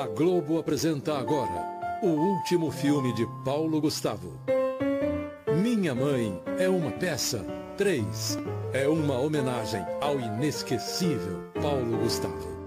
A Globo apresenta agora o último filme de Paulo Gustavo. Minha Mãe é uma peça 3. É uma homenagem ao inesquecível Paulo Gustavo.